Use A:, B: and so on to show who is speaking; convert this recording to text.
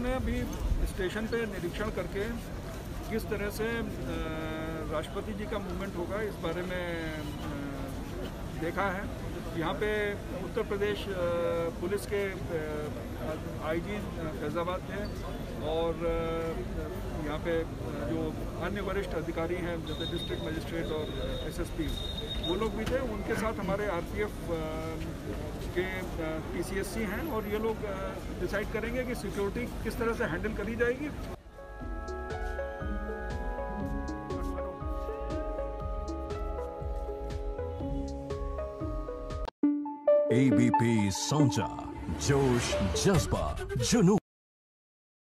A: भी स्टेशन पे निरीक्षण करके किस तरह से राष्ट्रपति जी का मूवमेंट होगा इस बारे में देखा है। यहाँ पे उत्तर प्रदेश पुलिस के आईजी फैज़ाबाद थे और यहाँ पे जो अन्य वरिष्ठ अधिकारी हैं, जैसे डिस्ट्रिक्ट मजिस्ट्रेट और एसएसपी। वो लोग भी थे, उनके साथ हमारे आरपीएफ के पीसीएससी हैं और ये लोग डिसाइड करेंगे कि सिक्योरिटी किस तरह से हैंडल करी जाएगी।
B: एबीपी सोचा जोश जज्बा जुनू